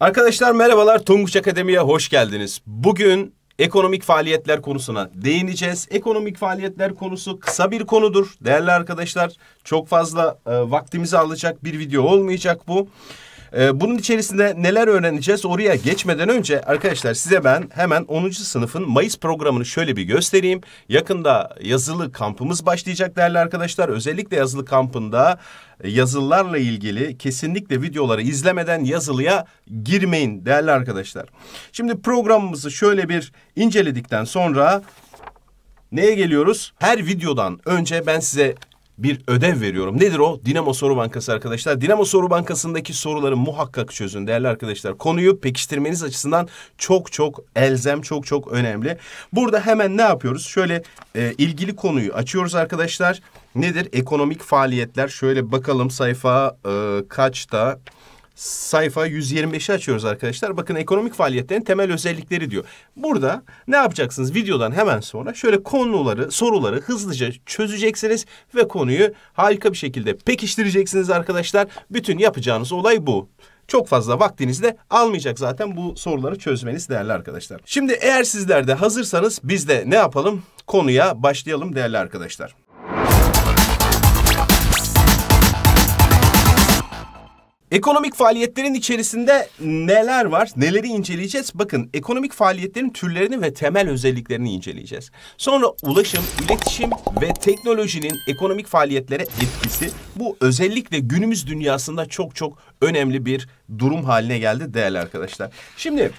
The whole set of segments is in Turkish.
Arkadaşlar merhabalar, Tonguç Akademi'ye hoş geldiniz. Bugün ekonomik faaliyetler konusuna değineceğiz. Ekonomik faaliyetler konusu kısa bir konudur değerli arkadaşlar. Çok fazla e, vaktimizi alacak bir video olmayacak bu. E, bunun içerisinde neler öğreneceğiz oraya geçmeden önce arkadaşlar size ben hemen 10. sınıfın Mayıs programını şöyle bir göstereyim. Yakında yazılı kampımız başlayacak değerli arkadaşlar. Özellikle yazılı kampında yazılılarla ilgili kesinlikle videoları izlemeden yazılıya girmeyin değerli arkadaşlar. Şimdi programımızı şöyle bir inceledikten sonra neye geliyoruz? Her videodan önce ben size bir ödev veriyorum. Nedir o? Dinamo Soru Bankası arkadaşlar. Dinamo Soru Bankası'ndaki soruları muhakkak çözün değerli arkadaşlar. Konuyu pekiştirmeniz açısından çok çok elzem, çok çok önemli. Burada hemen ne yapıyoruz? Şöyle e, ilgili konuyu açıyoruz arkadaşlar. Nedir? Ekonomik faaliyetler. Şöyle bakalım sayfa e, kaçta? Sayfa 125'i açıyoruz arkadaşlar. Bakın ekonomik faaliyetlerin temel özellikleri diyor. Burada ne yapacaksınız? Videodan hemen sonra şöyle konuları, soruları hızlıca çözeceksiniz ve konuyu harika bir şekilde pekiştireceksiniz arkadaşlar. Bütün yapacağınız olay bu. Çok fazla vaktinizi de almayacak zaten bu soruları çözmeniz değerli arkadaşlar. Şimdi eğer sizler de hazırsanız biz de ne yapalım? Konuya başlayalım değerli arkadaşlar. Ekonomik faaliyetlerin içerisinde neler var? Neleri inceleyeceğiz? Bakın ekonomik faaliyetlerin türlerini ve temel özelliklerini inceleyeceğiz. Sonra ulaşım, iletişim ve teknolojinin ekonomik faaliyetlere etkisi bu özellikle günümüz dünyasında çok çok önemli bir durum haline geldi değerli arkadaşlar. Şimdi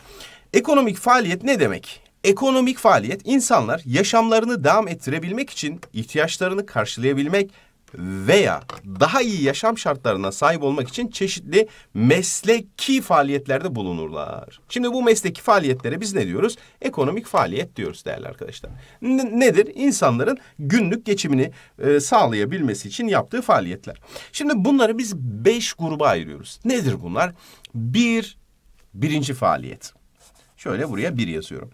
ekonomik faaliyet ne demek? Ekonomik faaliyet insanlar yaşamlarını devam ettirebilmek için ihtiyaçlarını karşılayabilmek veya daha iyi yaşam şartlarına sahip olmak için çeşitli mesleki faaliyetlerde bulunurlar. Şimdi bu mesleki faaliyetlere biz ne diyoruz? Ekonomik faaliyet diyoruz değerli arkadaşlar. N- nedir? İnsanların günlük geçimini e, sağlayabilmesi için yaptığı faaliyetler. Şimdi bunları biz beş gruba ayırıyoruz. Nedir bunlar? Bir, birinci faaliyet. Şöyle buraya bir yazıyorum.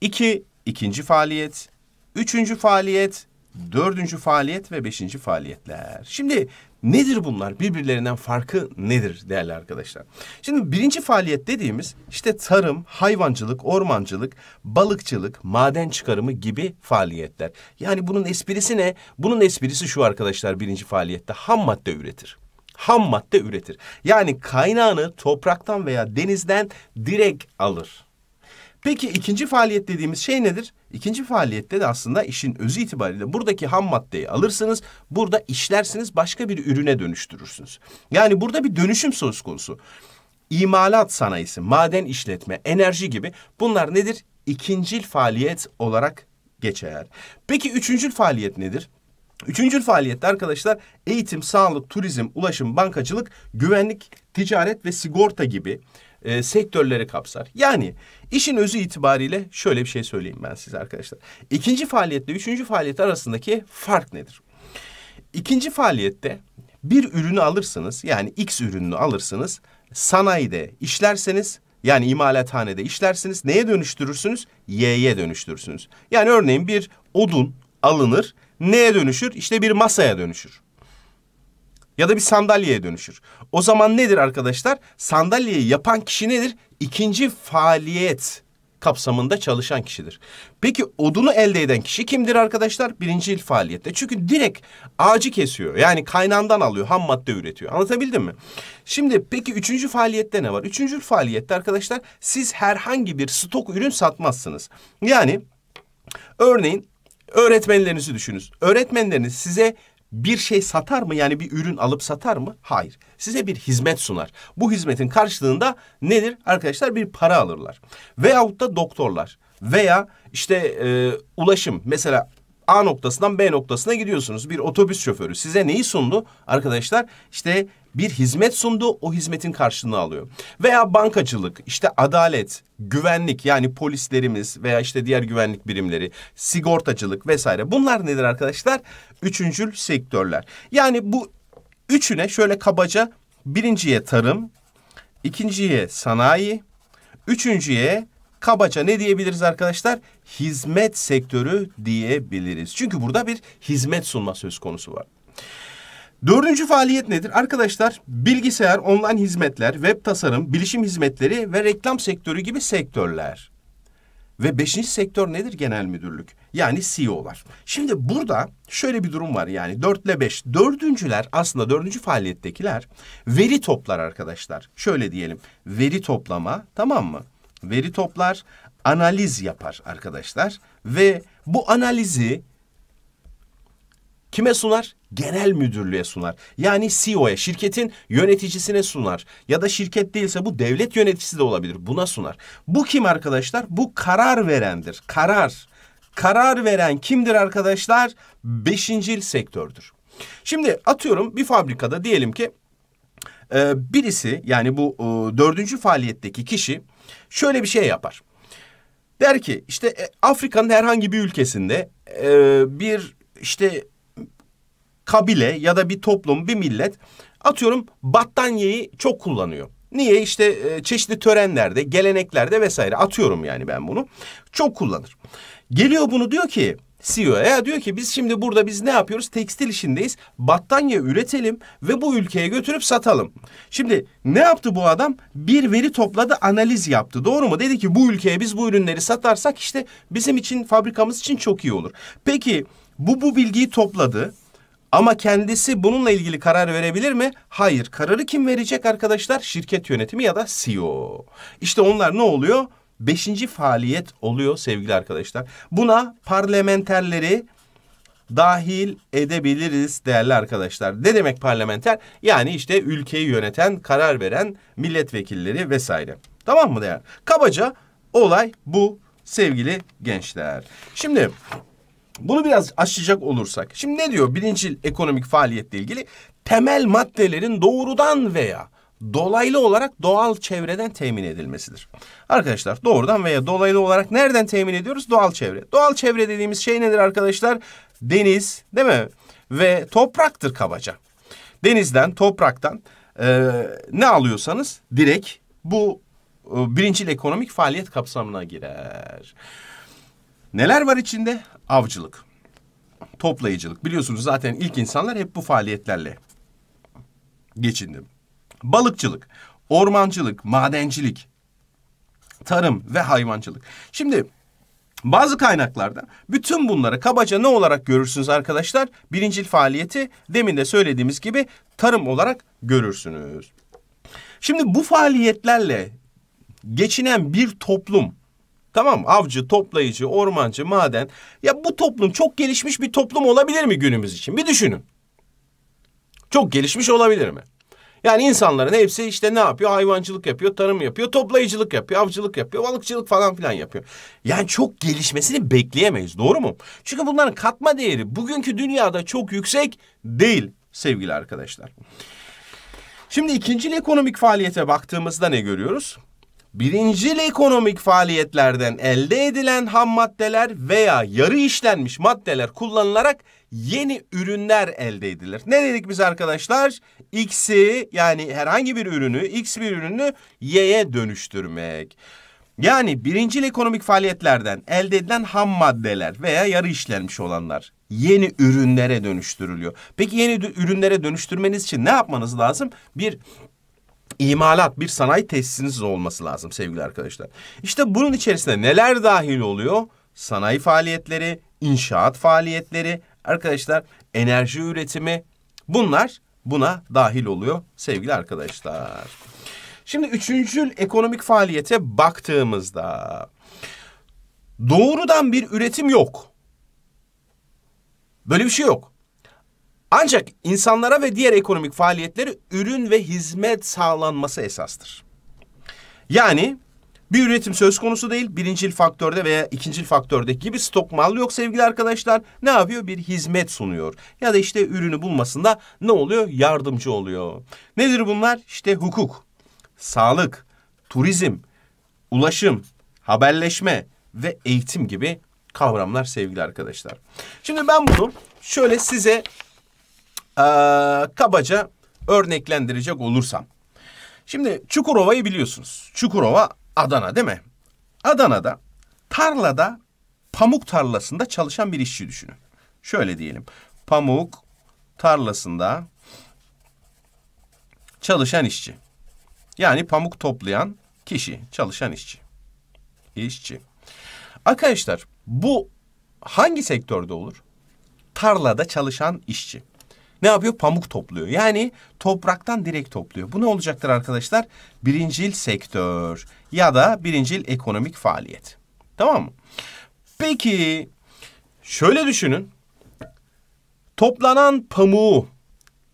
İki, ikinci faaliyet. Üçüncü faaliyet, dördüncü faaliyet ve beşinci faaliyetler. Şimdi nedir bunlar? Birbirlerinden farkı nedir değerli arkadaşlar? Şimdi birinci faaliyet dediğimiz işte tarım, hayvancılık, ormancılık, balıkçılık, maden çıkarımı gibi faaliyetler. Yani bunun esprisi ne? Bunun esprisi şu arkadaşlar birinci faaliyette ham madde üretir ham madde üretir. Yani kaynağını topraktan veya denizden direkt alır. Peki ikinci faaliyet dediğimiz şey nedir? İkinci faaliyette de aslında işin özü itibariyle buradaki ham maddeyi alırsınız, burada işlersiniz, başka bir ürüne dönüştürürsünüz. Yani burada bir dönüşüm söz konusu. İmalat sanayisi, maden işletme, enerji gibi bunlar nedir? İkincil faaliyet olarak geçer. Peki üçüncül faaliyet nedir? Üçüncül faaliyette arkadaşlar eğitim, sağlık, turizm, ulaşım, bankacılık, güvenlik, ticaret ve sigorta gibi e, sektörleri kapsar. Yani işin özü itibariyle şöyle bir şey söyleyeyim ben size arkadaşlar. İkinci faaliyetle üçüncü faaliyet arasındaki fark nedir? İkinci faaliyette bir ürünü alırsınız yani X ürününü alırsınız sanayide işlerseniz yani imalathanede işlersiniz neye dönüştürürsünüz? Y'ye dönüştürürsünüz. Yani örneğin bir odun alınır neye dönüşür? İşte bir masaya dönüşür ya da bir sandalyeye dönüşür. O zaman nedir arkadaşlar? Sandalyeyi yapan kişi nedir? İkinci faaliyet kapsamında çalışan kişidir. Peki odunu elde eden kişi kimdir arkadaşlar? Birinci faaliyette. Çünkü direkt ağacı kesiyor. Yani kaynağından alıyor, ham madde üretiyor. Anlatabildim mi? Şimdi peki üçüncü faaliyette ne var? Üçüncü faaliyette arkadaşlar siz herhangi bir stok ürün satmazsınız. Yani örneğin öğretmenlerinizi düşünün. Öğretmenleriniz size bir şey satar mı? Yani bir ürün alıp satar mı? Hayır. Size bir hizmet sunar. Bu hizmetin karşılığında nedir? Arkadaşlar bir para alırlar. Veyahut da doktorlar veya işte e, ulaşım mesela A noktasından B noktasına gidiyorsunuz. Bir otobüs şoförü size neyi sundu? Arkadaşlar işte bir hizmet sundu, o hizmetin karşılığını alıyor. Veya bankacılık, işte adalet, güvenlik yani polislerimiz veya işte diğer güvenlik birimleri, sigortacılık vesaire. Bunlar nedir arkadaşlar? Üçüncül sektörler. Yani bu üçüne şöyle kabaca birinciye tarım, ikinciye sanayi, üçüncüye kabaca ne diyebiliriz arkadaşlar? Hizmet sektörü diyebiliriz. Çünkü burada bir hizmet sunma söz konusu var. Dördüncü faaliyet nedir? Arkadaşlar bilgisayar, online hizmetler, web tasarım, bilişim hizmetleri ve reklam sektörü gibi sektörler. Ve beşinci sektör nedir? Genel müdürlük. Yani CEO'lar. Şimdi burada şöyle bir durum var yani dört ile beş. Dördüncüler aslında dördüncü faaliyettekiler veri toplar arkadaşlar. Şöyle diyelim veri toplama tamam mı? Veri toplar, analiz yapar arkadaşlar. Ve bu analizi Kime sunar? Genel müdürlüğe sunar. Yani CEO'ya, şirketin yöneticisine sunar. Ya da şirket değilse bu devlet yöneticisi de olabilir. Buna sunar. Bu kim arkadaşlar? Bu karar verendir. Karar. Karar veren kimdir arkadaşlar? Beşincil sektördür. Şimdi atıyorum bir fabrikada diyelim ki e, birisi yani bu e, dördüncü faaliyetteki kişi şöyle bir şey yapar. Der ki işte e, Afrika'nın herhangi bir ülkesinde bir işte kabile ya da bir toplum, bir millet atıyorum battaniyeyi çok kullanıyor. Niye? İşte e, çeşitli törenlerde, geleneklerde vesaire atıyorum yani ben bunu. Çok kullanır. Geliyor bunu diyor ki CEO'ya diyor ki biz şimdi burada biz ne yapıyoruz? Tekstil işindeyiz. Battaniye üretelim ve bu ülkeye götürüp satalım. Şimdi ne yaptı bu adam? Bir veri topladı, analiz yaptı. Doğru mu? Dedi ki bu ülkeye biz bu ürünleri satarsak işte bizim için, fabrikamız için çok iyi olur. Peki bu bu bilgiyi topladı ama kendisi bununla ilgili karar verebilir mi? Hayır. Kararı kim verecek arkadaşlar? Şirket yönetimi ya da CEO. İşte onlar ne oluyor? Beşinci faaliyet oluyor sevgili arkadaşlar. Buna parlamenterleri dahil edebiliriz değerli arkadaşlar. Ne demek parlamenter? Yani işte ülkeyi yöneten, karar veren milletvekilleri vesaire. Tamam mı değerli? Kabaca olay bu sevgili gençler. Şimdi bunu biraz açacak olursak. Şimdi ne diyor birincil ekonomik faaliyetle ilgili? Temel maddelerin doğrudan veya dolaylı olarak doğal çevreden temin edilmesidir. Arkadaşlar doğrudan veya dolaylı olarak nereden temin ediyoruz? Doğal çevre. Doğal çevre dediğimiz şey nedir arkadaşlar? Deniz değil mi? Ve topraktır kabaca. Denizden, topraktan e, ne alıyorsanız direkt bu e, birincil ekonomik faaliyet kapsamına girer. Neler var içinde? Avcılık, toplayıcılık. Biliyorsunuz zaten ilk insanlar hep bu faaliyetlerle geçindi. Balıkçılık, ormancılık, madencilik, tarım ve hayvancılık. Şimdi bazı kaynaklarda bütün bunları kabaca ne olarak görürsünüz arkadaşlar? Birincil faaliyeti demin de söylediğimiz gibi tarım olarak görürsünüz. Şimdi bu faaliyetlerle geçinen bir toplum Tamam Avcı, toplayıcı, ormancı, maden. Ya bu toplum çok gelişmiş bir toplum olabilir mi günümüz için? Bir düşünün. Çok gelişmiş olabilir mi? Yani insanların hepsi işte ne yapıyor? Hayvancılık yapıyor, tarım yapıyor, toplayıcılık yapıyor, avcılık yapıyor, balıkçılık falan filan yapıyor. Yani çok gelişmesini bekleyemeyiz. Doğru mu? Çünkü bunların katma değeri bugünkü dünyada çok yüksek değil sevgili arkadaşlar. Şimdi ikinci ekonomik faaliyete baktığımızda ne görüyoruz? Birincil ekonomik faaliyetlerden elde edilen ham maddeler veya yarı işlenmiş maddeler kullanılarak yeni ürünler elde edilir. Ne dedik biz arkadaşlar? X'i yani herhangi bir ürünü, X bir ürünü Y'ye dönüştürmek. Yani birincil ekonomik faaliyetlerden elde edilen ham maddeler veya yarı işlenmiş olanlar yeni ürünlere dönüştürülüyor. Peki yeni ürünlere dönüştürmeniz için ne yapmanız lazım? Bir imalat, bir sanayi tesisiniz olması lazım sevgili arkadaşlar. İşte bunun içerisinde neler dahil oluyor? Sanayi faaliyetleri, inşaat faaliyetleri, arkadaşlar enerji üretimi bunlar buna dahil oluyor sevgili arkadaşlar. Şimdi üçüncü ekonomik faaliyete baktığımızda doğrudan bir üretim yok. Böyle bir şey yok. Ancak insanlara ve diğer ekonomik faaliyetleri ürün ve hizmet sağlanması esastır. Yani bir üretim söz konusu değil. Birincil faktörde veya ikincil faktördeki gibi stok mal yok sevgili arkadaşlar. Ne yapıyor? Bir hizmet sunuyor. Ya da işte ürünü bulmasında ne oluyor? Yardımcı oluyor. Nedir bunlar? İşte hukuk, sağlık, turizm, ulaşım, haberleşme ve eğitim gibi kavramlar sevgili arkadaşlar. Şimdi ben bunu şöyle size ee, kabaca örneklendirecek olursam. Şimdi Çukurova'yı biliyorsunuz. Çukurova Adana değil mi? Adana'da tarlada pamuk tarlasında çalışan bir işçi düşünün. Şöyle diyelim. Pamuk tarlasında çalışan işçi. Yani pamuk toplayan kişi, çalışan işçi. İşçi. Arkadaşlar bu hangi sektörde olur? Tarlada çalışan işçi. Ne yapıyor? Pamuk topluyor. Yani topraktan direkt topluyor. Bu ne olacaktır arkadaşlar? Birincil sektör ya da birincil ekonomik faaliyet. Tamam mı? Peki şöyle düşünün. Toplanan pamuğu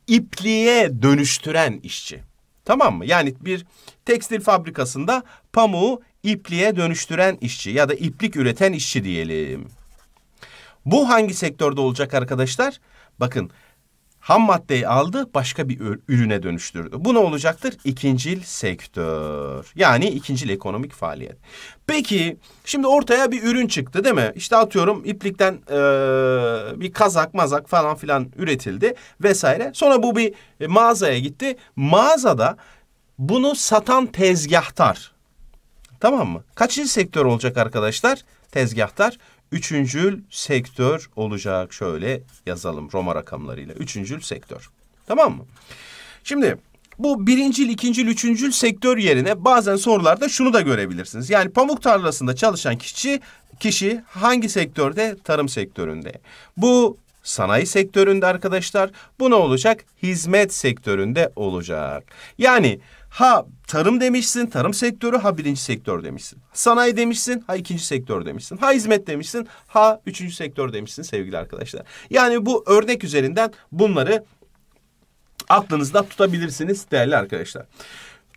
ipliğe dönüştüren işçi. Tamam mı? Yani bir tekstil fabrikasında pamuğu ipliğe dönüştüren işçi ya da iplik üreten işçi diyelim. Bu hangi sektörde olacak arkadaşlar? Bakın ham maddeyi aldı başka bir ürüne dönüştürdü. Bu ne olacaktır? İkincil sektör. Yani ikincil ekonomik faaliyet. Peki şimdi ortaya bir ürün çıktı değil mi? İşte atıyorum iplikten e, bir kazak mazak falan filan üretildi vesaire. Sonra bu bir mağazaya gitti. Mağazada bunu satan tezgahtar. Tamam mı? Kaçıncı sektör olacak arkadaşlar? Tezgahtar üçüncül sektör olacak. Şöyle yazalım Roma rakamlarıyla. Üçüncül sektör. Tamam mı? Şimdi bu birincil, ikincil, üçüncül sektör yerine bazen sorularda şunu da görebilirsiniz. Yani pamuk tarlasında çalışan kişi kişi hangi sektörde? Tarım sektöründe. Bu sanayi sektöründe arkadaşlar. Bu ne olacak? Hizmet sektöründe olacak. Yani Ha tarım demişsin, tarım sektörü, ha birinci sektör demişsin. Sanayi demişsin, ha ikinci sektör demişsin. Ha hizmet demişsin, ha üçüncü sektör demişsin sevgili arkadaşlar. Yani bu örnek üzerinden bunları aklınızda tutabilirsiniz değerli arkadaşlar.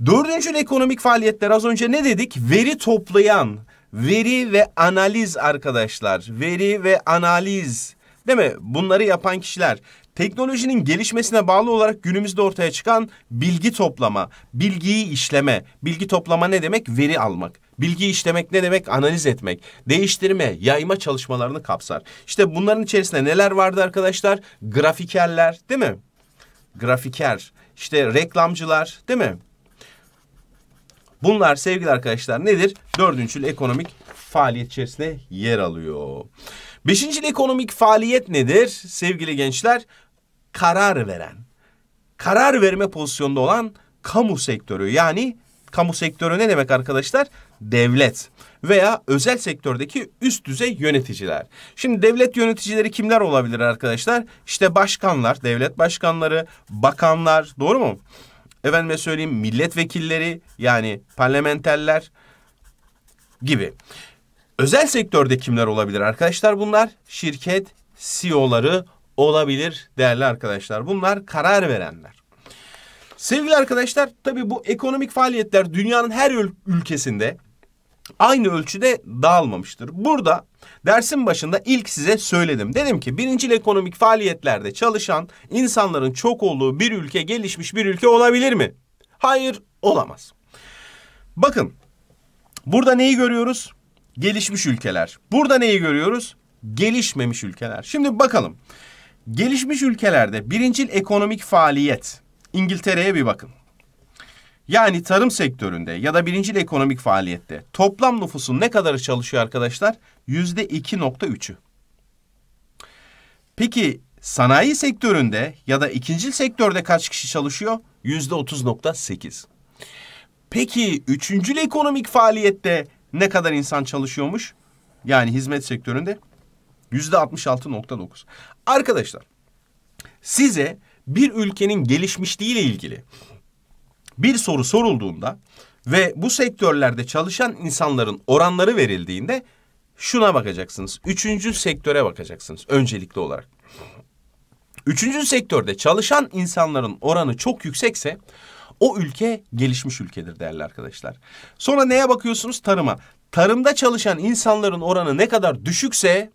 Dördüncü ekonomik faaliyetler az önce ne dedik? Veri toplayan, veri ve analiz arkadaşlar. Veri ve analiz. Değil mi? Bunları yapan kişiler. Teknolojinin gelişmesine bağlı olarak günümüzde ortaya çıkan bilgi toplama, bilgiyi işleme. Bilgi toplama ne demek? Veri almak. Bilgi işlemek ne demek? Analiz etmek, değiştirme, yayma çalışmalarını kapsar. İşte bunların içerisinde neler vardı arkadaşlar? Grafikerler, değil mi? Grafiker, işte reklamcılar, değil mi? Bunlar sevgili arkadaşlar nedir? Dördüncül ekonomik faaliyet içerisinde yer alıyor. Beşincil ekonomik faaliyet nedir sevgili gençler? Karar veren, karar verme pozisyonunda olan kamu sektörü yani kamu sektörü ne demek arkadaşlar? Devlet veya özel sektördeki üst düzey yöneticiler. Şimdi devlet yöneticileri kimler olabilir arkadaşlar? İşte başkanlar, devlet başkanları, bakanlar, doğru mu? Efendime söyleyeyim milletvekilleri yani parlamenterler gibi. Özel sektörde kimler olabilir arkadaşlar bunlar? Şirket CEO'ları olabilir değerli arkadaşlar. Bunlar karar verenler. Sevgili arkadaşlar tabii bu ekonomik faaliyetler dünyanın her ülkesinde aynı ölçüde dağılmamıştır. Burada dersin başında ilk size söyledim. Dedim ki birincil ekonomik faaliyetlerde çalışan insanların çok olduğu bir ülke gelişmiş bir ülke olabilir mi? Hayır olamaz. Bakın burada neyi görüyoruz? Gelişmiş ülkeler. Burada neyi görüyoruz? Gelişmemiş ülkeler. Şimdi bakalım. Gelişmiş ülkelerde birincil ekonomik faaliyet. İngiltere'ye bir bakın. Yani tarım sektöründe ya da birincil ekonomik faaliyette toplam nüfusun ne kadarı çalışıyor arkadaşlar? Yüzde iki nokta üçü. Peki sanayi sektöründe ya da ikincil sektörde kaç kişi çalışıyor? Yüzde otuz nokta sekiz. Peki üçüncül ekonomik faaliyette ne kadar insan çalışıyormuş? Yani hizmet sektöründe yüzde altmış altı nokta dokuz. Arkadaşlar size bir ülkenin gelişmişliğiyle ilgili bir soru sorulduğunda ve bu sektörlerde çalışan insanların oranları verildiğinde şuna bakacaksınız. Üçüncü sektöre bakacaksınız öncelikli olarak. Üçüncü sektörde çalışan insanların oranı çok yüksekse o ülke gelişmiş ülkedir değerli arkadaşlar. Sonra neye bakıyorsunuz? Tarıma. Tarımda çalışan insanların oranı ne kadar düşükse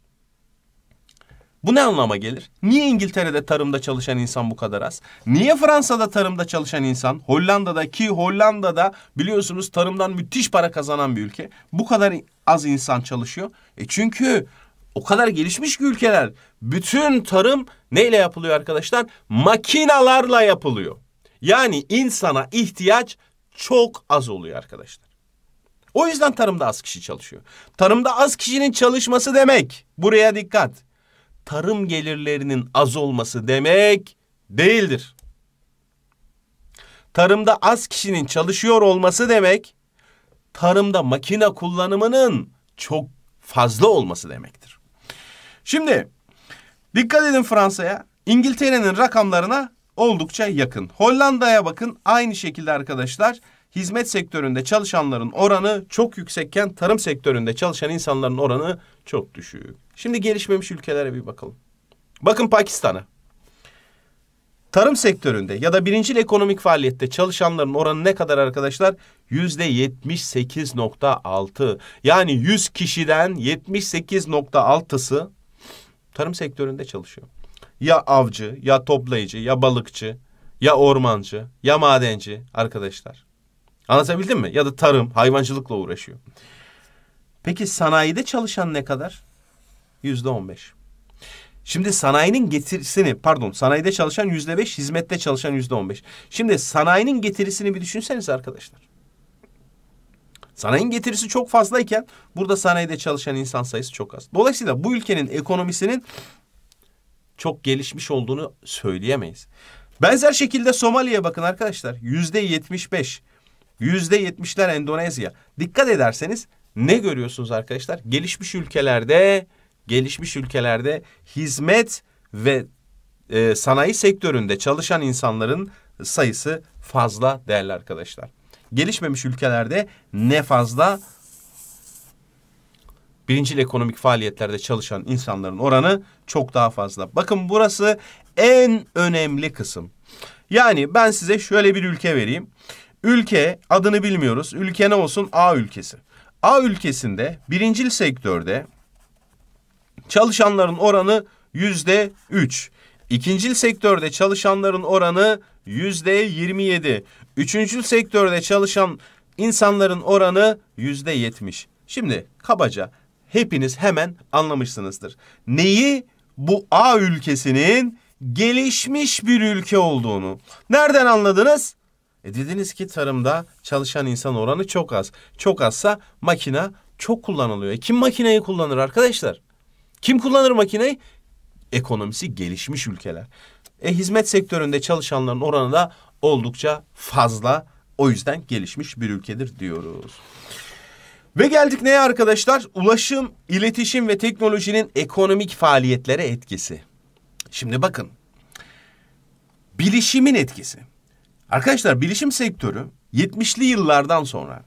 bu ne anlama gelir? Niye İngiltere'de tarımda çalışan insan bu kadar az? Niye Fransa'da tarımda çalışan insan, Hollanda'da ki Hollanda'da biliyorsunuz tarımdan müthiş para kazanan bir ülke. Bu kadar az insan çalışıyor. E çünkü o kadar gelişmiş ki ülkeler. Bütün tarım neyle yapılıyor arkadaşlar? Makinalarla yapılıyor. Yani insana ihtiyaç çok az oluyor arkadaşlar. O yüzden tarımda az kişi çalışıyor. Tarımda az kişinin çalışması demek. Buraya dikkat. Tarım gelirlerinin az olması demek değildir. tarımda az kişinin çalışıyor olması demek, tarımda makine kullanımının çok fazla olması demektir. Şimdi dikkat edin Fransa'ya. İngiltere'nin rakamlarına oldukça yakın. Hollanda'ya bakın aynı şekilde arkadaşlar hizmet sektöründe çalışanların oranı çok yüksekken tarım sektöründe çalışan insanların oranı çok düşük. Şimdi gelişmemiş ülkelere bir bakalım. Bakın Pakistan'a. Tarım sektöründe ya da birincil ekonomik faaliyette çalışanların oranı ne kadar arkadaşlar? Yüzde yetmiş sekiz nokta altı. Yani yüz kişiden yetmiş sekiz nokta altısı tarım sektöründe çalışıyor. Ya avcı, ya toplayıcı, ya balıkçı, ya ormancı, ya madenci arkadaşlar. Anlatabildim mi? Ya da tarım, hayvancılıkla uğraşıyor. Peki sanayide çalışan ne kadar? Yüzde on beş. Şimdi sanayinin getirisini pardon sanayide çalışan yüzde beş, hizmette çalışan yüzde on beş. Şimdi sanayinin getirisini bir düşünseniz arkadaşlar. Sanayinin getirisi çok fazlayken burada sanayide çalışan insan sayısı çok az. Dolayısıyla bu ülkenin ekonomisinin çok gelişmiş olduğunu söyleyemeyiz. Benzer şekilde Somali'ye bakın arkadaşlar. Yüzde yetmiş beş. Yüzde yetmişler Endonezya. Dikkat ederseniz ne görüyorsunuz arkadaşlar? Gelişmiş ülkelerde, gelişmiş ülkelerde hizmet ve e, sanayi sektöründe çalışan insanların sayısı fazla değerli arkadaşlar. Gelişmemiş ülkelerde ne fazla birincil ekonomik faaliyetlerde çalışan insanların oranı çok daha fazla. Bakın burası en önemli kısım. Yani ben size şöyle bir ülke vereyim. Ülke adını bilmiyoruz. Ülke ne olsun? A ülkesi. A ülkesinde birincil sektörde çalışanların oranı yüzde üç. İkincil sektörde çalışanların oranı yüzde yirmi yedi. Üçüncül sektörde çalışan insanların oranı yüzde yetmiş. Şimdi kabaca hepiniz hemen anlamışsınızdır. Neyi? Bu A ülkesinin gelişmiş bir ülke olduğunu. Nereden anladınız? E dediniz ki tarımda çalışan insan oranı çok az. Çok azsa makina çok kullanılıyor. E kim makineyi kullanır arkadaşlar? Kim kullanır makineyi? Ekonomisi gelişmiş ülkeler. E hizmet sektöründe çalışanların oranı da oldukça fazla. O yüzden gelişmiş bir ülkedir diyoruz. Ve geldik neye arkadaşlar? Ulaşım, iletişim ve teknolojinin ekonomik faaliyetlere etkisi. Şimdi bakın. Bilişimin etkisi. Arkadaşlar bilişim sektörü 70'li yıllardan sonra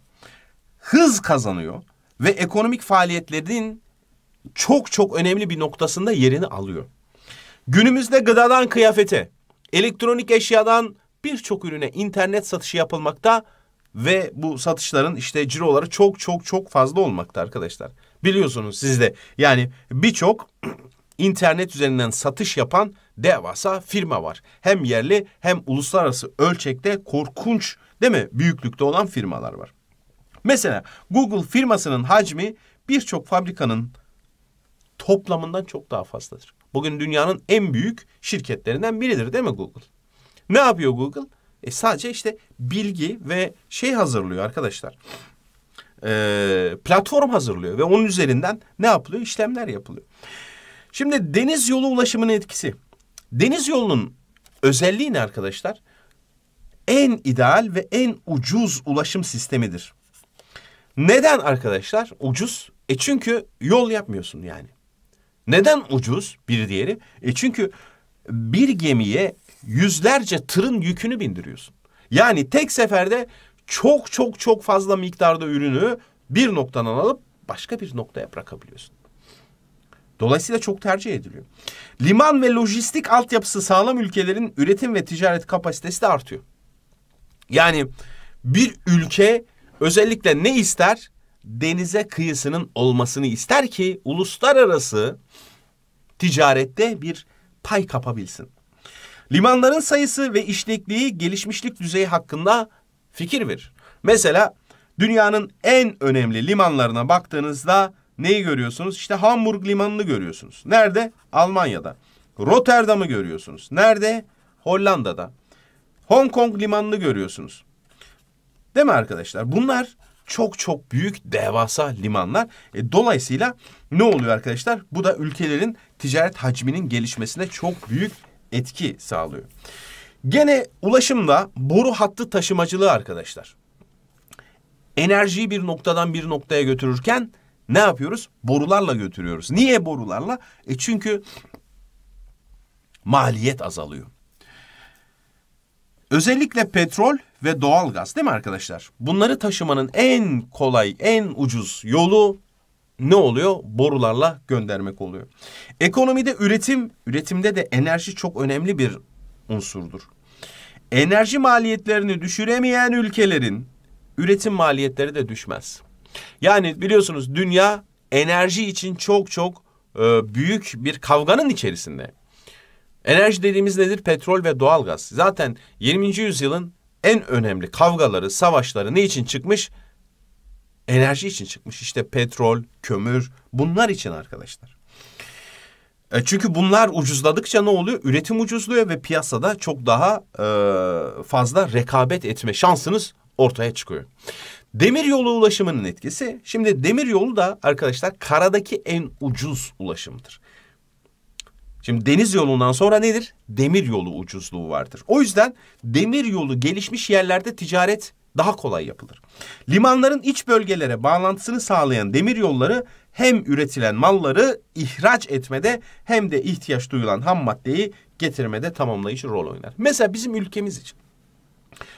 hız kazanıyor ve ekonomik faaliyetlerin çok çok önemli bir noktasında yerini alıyor. Günümüzde gıdadan kıyafete, elektronik eşyadan birçok ürüne internet satışı yapılmakta ve bu satışların işte ciroları çok çok çok fazla olmakta arkadaşlar. Biliyorsunuz siz de yani birçok internet üzerinden satış yapan devasa firma var. Hem yerli hem uluslararası ölçekte korkunç değil mi büyüklükte olan firmalar var. Mesela Google firmasının hacmi birçok fabrikanın toplamından çok daha fazladır. Bugün dünyanın en büyük şirketlerinden biridir değil mi Google? Ne yapıyor Google? E sadece işte bilgi ve şey hazırlıyor arkadaşlar. E, platform hazırlıyor ve onun üzerinden ne yapılıyor? İşlemler yapılıyor. Şimdi deniz yolu ulaşımının etkisi. Deniz yolunun özelliği ne arkadaşlar? En ideal ve en ucuz ulaşım sistemidir. Neden arkadaşlar? Ucuz. E çünkü yol yapmıyorsun yani. Neden ucuz bir diğeri? E çünkü bir gemiye yüzlerce tırın yükünü bindiriyorsun. Yani tek seferde çok çok çok fazla miktarda ürünü bir noktadan alıp başka bir noktaya bırakabiliyorsun. Dolayısıyla çok tercih ediliyor. Liman ve lojistik altyapısı sağlam ülkelerin üretim ve ticaret kapasitesi de artıyor. Yani bir ülke özellikle ne ister? Denize kıyısının olmasını ister ki uluslararası ticarette bir pay kapabilsin. Limanların sayısı ve işlekliği gelişmişlik düzeyi hakkında fikir verir. Mesela dünyanın en önemli limanlarına baktığınızda neyi görüyorsunuz? İşte Hamburg limanını görüyorsunuz. Nerede? Almanya'da. Rotterdam'ı görüyorsunuz. Nerede? Hollanda'da. Hong Kong limanını görüyorsunuz. Değil mi arkadaşlar? Bunlar çok çok büyük devasa limanlar. E, dolayısıyla ne oluyor arkadaşlar? Bu da ülkelerin ticaret hacminin gelişmesine çok büyük etki sağlıyor. Gene ulaşımda boru hattı taşımacılığı arkadaşlar. Enerjiyi bir noktadan bir noktaya götürürken ne yapıyoruz? Borularla götürüyoruz. Niye borularla? E çünkü maliyet azalıyor. Özellikle petrol ve doğalgaz değil mi arkadaşlar? Bunları taşımanın en kolay, en ucuz yolu ne oluyor? Borularla göndermek oluyor. Ekonomide üretim, üretimde de enerji çok önemli bir unsurdur. Enerji maliyetlerini düşüremeyen ülkelerin üretim maliyetleri de düşmez. Yani biliyorsunuz dünya enerji için çok çok e, büyük bir kavganın içerisinde. Enerji dediğimiz nedir? Petrol ve doğalgaz. Zaten 20. yüzyılın en önemli kavgaları, savaşları ne için çıkmış? Enerji için çıkmış. İşte petrol, kömür bunlar için arkadaşlar. E çünkü bunlar ucuzladıkça ne oluyor? Üretim ucuzluyor ve piyasada çok daha e, fazla rekabet etme şansınız ortaya çıkıyor. Demir yolu ulaşımının etkisi. Şimdi demir yolu da arkadaşlar karadaki en ucuz ulaşımdır. Şimdi deniz yolundan sonra nedir? Demir yolu ucuzluğu vardır. O yüzden demir yolu gelişmiş yerlerde ticaret daha kolay yapılır. Limanların iç bölgelere bağlantısını sağlayan demir yolları hem üretilen malları ihraç etmede hem de ihtiyaç duyulan ham maddeyi getirmede tamamlayıcı rol oynar. Mesela bizim ülkemiz için.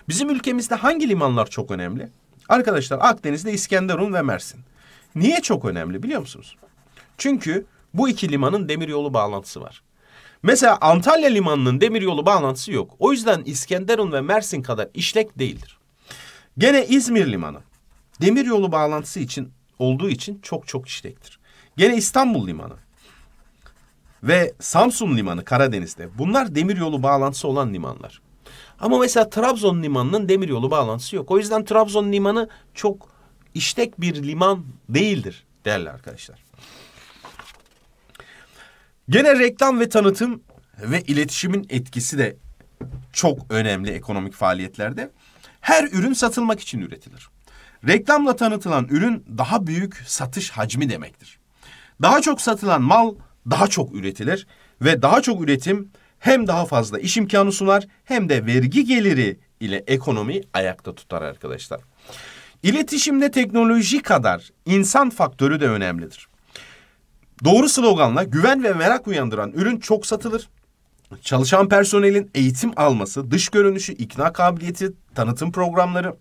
Bizim ülkemizde hangi limanlar çok önemli? Arkadaşlar Akdeniz'de İskenderun ve Mersin. Niye çok önemli biliyor musunuz? Çünkü bu iki limanın demiryolu bağlantısı var. Mesela Antalya limanının demiryolu bağlantısı yok. O yüzden İskenderun ve Mersin kadar işlek değildir. Gene İzmir limanı demiryolu bağlantısı için olduğu için çok çok işlektir. Gene İstanbul limanı ve Samsun limanı Karadeniz'de bunlar demiryolu bağlantısı olan limanlar. Ama mesela Trabzon limanının demiryolu bağlantısı yok. O yüzden Trabzon limanı çok işlek bir liman değildir değerli arkadaşlar. Gene reklam ve tanıtım ve iletişimin etkisi de çok önemli ekonomik faaliyetlerde. Her ürün satılmak için üretilir. Reklamla tanıtılan ürün daha büyük satış hacmi demektir. Daha çok satılan mal daha çok üretilir ve daha çok üretim hem daha fazla iş imkanı sunar hem de vergi geliri ile ekonomi ayakta tutar arkadaşlar. İletişimde teknoloji kadar insan faktörü de önemlidir. Doğru sloganla güven ve merak uyandıran ürün çok satılır. Çalışan personelin eğitim alması, dış görünüşü, ikna kabiliyeti, tanıtım programları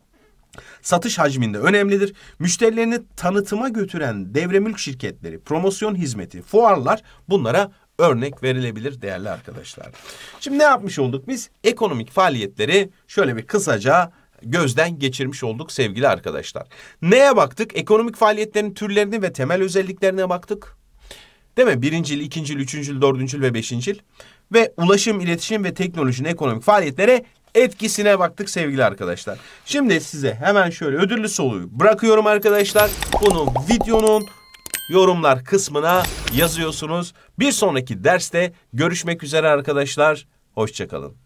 satış hacminde önemlidir. Müşterilerini tanıtıma götüren devremülk şirketleri, promosyon hizmeti, fuarlar bunlara örnek verilebilir değerli arkadaşlar. Şimdi ne yapmış olduk biz? Ekonomik faaliyetleri şöyle bir kısaca gözden geçirmiş olduk sevgili arkadaşlar. Neye baktık? Ekonomik faaliyetlerin türlerini ve temel özelliklerine baktık. Değil mi? Birincil, ikincil, üçüncül, dördüncül ve beşincil. Ve ulaşım, iletişim ve teknolojinin ekonomik faaliyetlere etkisine baktık sevgili arkadaşlar. Şimdi size hemen şöyle ödüllü soruyu bırakıyorum arkadaşlar. Bunu videonun yorumlar kısmına yazıyorsunuz. Bir sonraki derste görüşmek üzere arkadaşlar. Hoşçakalın.